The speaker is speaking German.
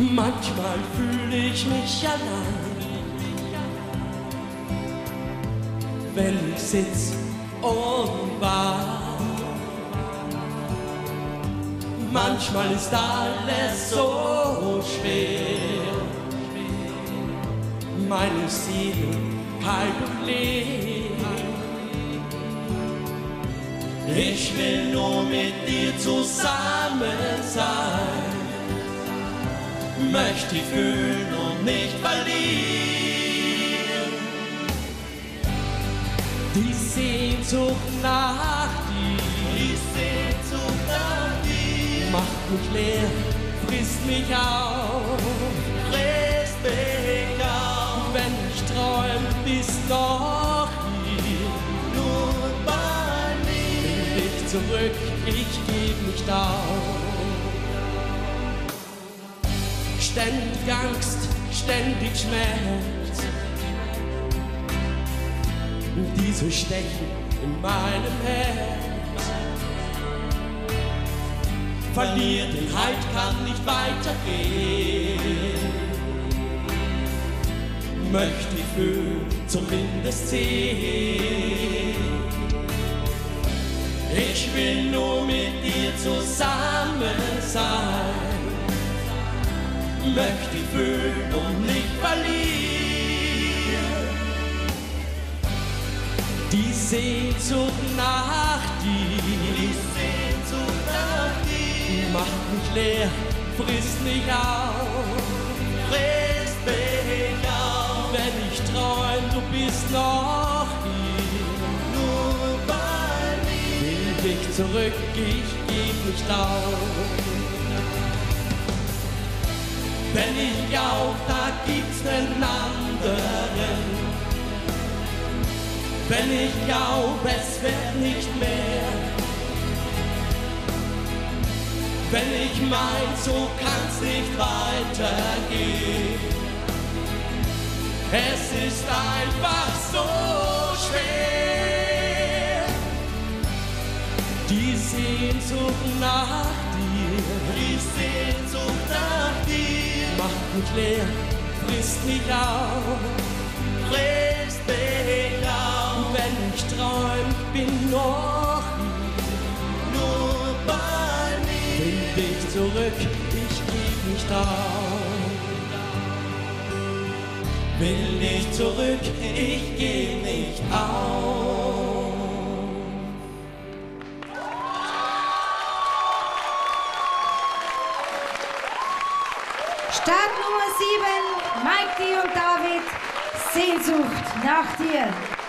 Manchmal fühle ich mich allein, wenn ich sitz und warte. Manchmal ist alles so schwer, meine Seele und leer. Ich will nur mit dir zusammen sein, möchte dich fühlen und nicht verlieren. Die Sehnsucht nach dir, Die Sehnsucht nach dir macht mich leer, frisst mich auf. frisst mich auf. Wenn ich träum, bist noch hier. Nur bei mir. Will dich zurück, ich geb nicht auf. Ständig Angst, ständig Schmerz. Diese stechen in meinem Herz. Verliert den Halt, kann nicht weitergehen. Möchte ich fühlen, zumindest sehen. Ich will nur mit dir zusammen sein. Möchte ich fühlen und nicht verlieren. Die Sehnsucht nach Die dir Sehnsucht nach dir macht mich leer, frisst mich auf. frisst mich auf. Wenn ich träum, du bist noch hier. Nur bei mir. Will dich zurück, ich geb nicht auf. Wenn ich auf, da gibt's nen anderen. Wenn ich glaub, es wird nicht mehr. Wenn ich mein, so kann's nicht weitergehen. Es ist einfach so schwer. Die Sehnsucht nach dir Die Sehnsucht mich leer, frisst mich auf. frisst mich auf. Wenn ich träum, bin noch. Nur bei mir. Will dich zurück, ich geb nicht auf. Will dich zurück, ich geb nicht auf. Start Nummer 7, Mike D und David, Sehnsucht nach dir.